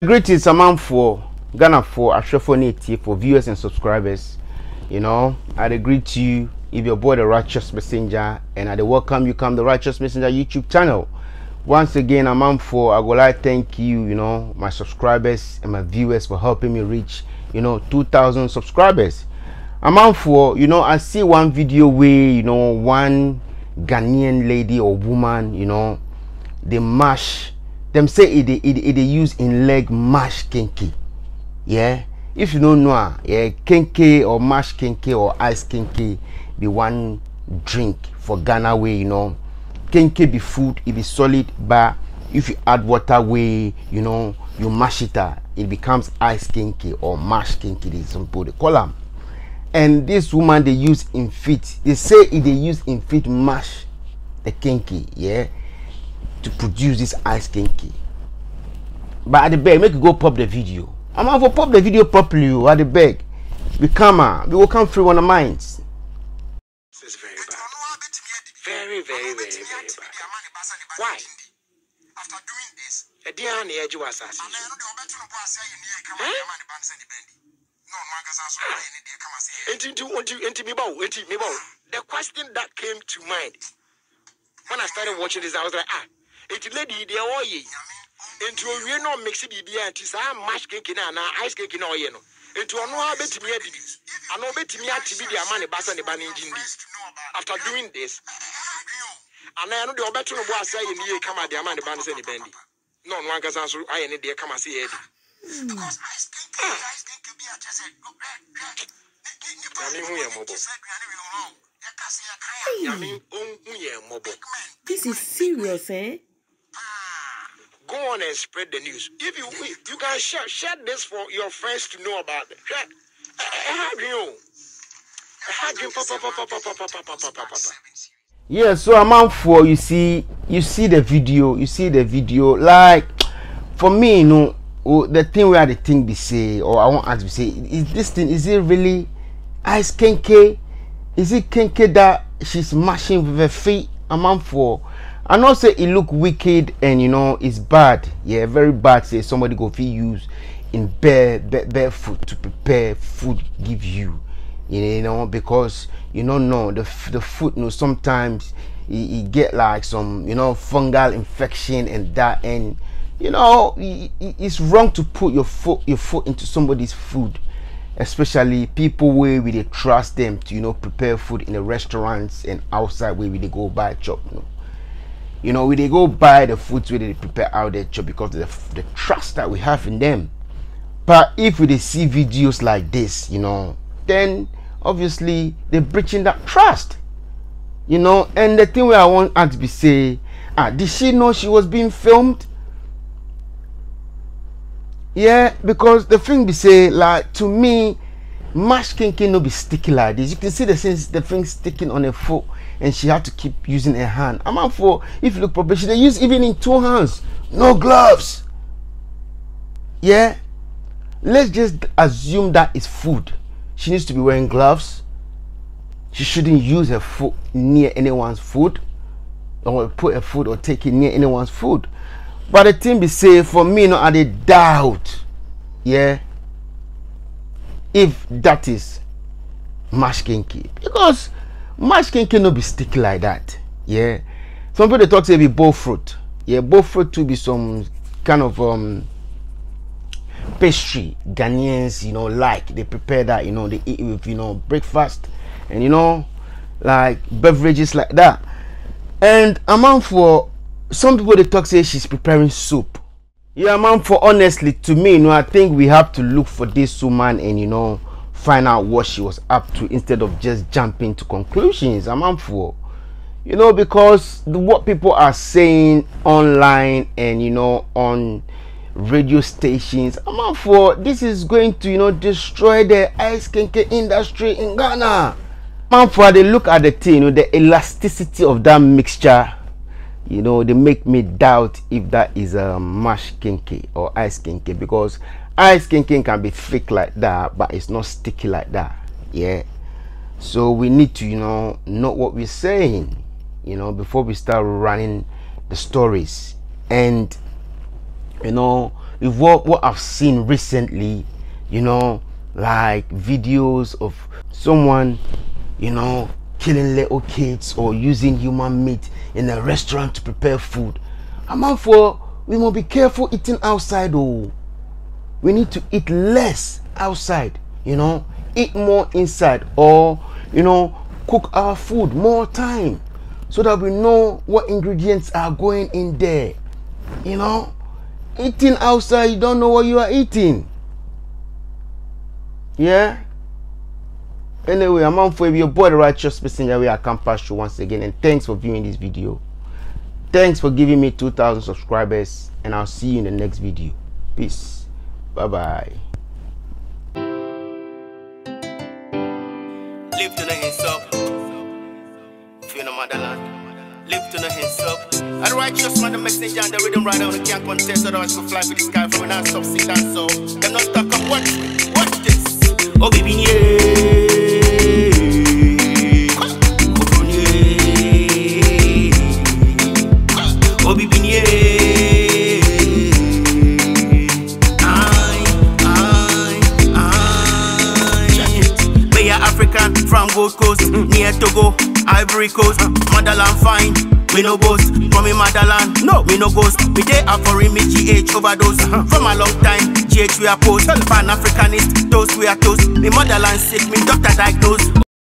Greetings, for Ghana for Ashrafo for viewers and subscribers. You know, I greet you if you're boy the righteous messenger and I welcome you come the righteous messenger YouTube channel. Once again, for I would like thank you, you know, my subscribers and my viewers for helping me reach, you know, 2,000 subscribers. For, you know, I see one video where, you know, one Ghanaian lady or woman, you know, they mash them say it it, it, it use in leg mash kenke. Yeah? If you don't know ah, yeah kenke or mash kenke or ice kenke be one drink for ghana way you know. Kenke be food it be solid but if you add water way you know you mash it uh, it becomes ice kenke or mash kenke they some people they call them and this woman they use in feet they say it they use in feet mash the kenke yeah to produce this ice kinky. But at the beg, make you go pop the video. I'm out for pop the video properly oh, at the beg. We come out. We will come through on the minds. This is very bad. Very, very, very, very bad. Why? After doing this, a dear on the edge of assassin. The question that came to mind when I started watching this, I was like, ah, nti lady deɛ ɔyɛ nti owie na ɔmix biribiara nti saa mash cake na anaa ice cake na ɔyɛ no. Nti ɔno ara bɛtumi adi bi. Ɔbɛtumi ate bi de ama ne ba sɛ ne ba ne ngyin di after doing this anaa ɛno deɛ ɔbɛto no bo ase ayɛ ne yie kama de ama ne ba no sɛ ne bɛn di na ɔno ankasa nso ayɛ ne deɛ kama sɛ yɛ This is serious, eh? Go on and spread the news. If you you can share share this for your friends to know about it. Share. You? Have you? Yeah, so for you see you see the video, you see the video. Like for me, you know, oh, the thing where the thing be say, or I want ask to say, is this thing is it really ice kenkey? Is it kenkey that she's mashing with her feet? For I know say it look wicked and you know it's bad. Yeah, very bad. Say somebody go fit use in bare, bare bare food to prepare food give you. You know because you know the the food. You know sometimes you, get like some you know fungal infection and that and you know it's wrong to put your foot your foot into somebody's food especially people where we they trust them to you know prepare food in the restaurants and outside where we they go buy chop you know you know, we they go buy the foods where they prepare out there because the, the trust that we have in them. But if we they see videos like this, you know, then obviously they're breaching that trust. You know, and the thing where I want her to be say, ah, did she know she was being filmed? Yeah, because the thing be say, like to me, mash can no be sticky like this. You can see the things the thing sticking on a foot and she had to keep using her hand. I'm out for if you look properly, she use even in two hands, no gloves. Yeah, let's just assume that is food. She needs to be wearing gloves. She shouldn't use her foot near anyone's food, or put her food or take it near anyone's food. But the thing be say for me, no, I did doubt. Yeah, if that is mash kenkey because mash can cannot be sticky like that yeah? Some people talk say be both fruit. Yeah both fruit to be some kind of um pastry ghanaians you know like. They prepare that you know they eat with you know breakfast and you know like beverages like that. And amount for some people they talk say she's preparing soup. Yeah man for honestly to me you know i think we have to look for this woman and you know find out what she was up to instead of just jumping to conclusions. I'm for you know because the, what people are saying online and you know on radio stations i'm for this is going to you know destroy the ice kenkey industry in ghana. I'm for they look at the thing you know the elasticity of that mixture you know they make me doubt if that is a mash kenkey or ice kenkey because ice kinking can be thick like that but it's not sticky like that. Yeah. So we need to you know know what we're saying you know before we start running the stories. And you know with what what I've seen recently, you know, like videos of someone, you know, killing little kids or using human meat in a restaurant to prepare food. For we must be careful eating outside oh. We need to eat less outside, you know, eat more inside or you know, cook our food more time so that we know what ingredients are going in there. You know, eating outside, you don't know what you are eating. Yeah. Anyway, I'm on for your boy, the righteous messenger. We are campus you once again, and thanks for viewing this video. Thanks for giving me 2,000 subscribers, and I'll see you in the next video. Peace. Bye bye. Live to no motherland. Live to man, the and the rhythm on the can't contest. Otherwise, go fly the sky from an ass so. Stuck up. Watch, watch this. Oh, baby, yeah. Aye. They are African from Gold Coast, near Togo, Ivory Coast, motherland fine. We no boast from me motherland, no, we no ghost. We dey up for me GH overdose from a long time. GH we are post, Pan Africanist, toast we are toast. Me motherland sick, me doctor diagnose.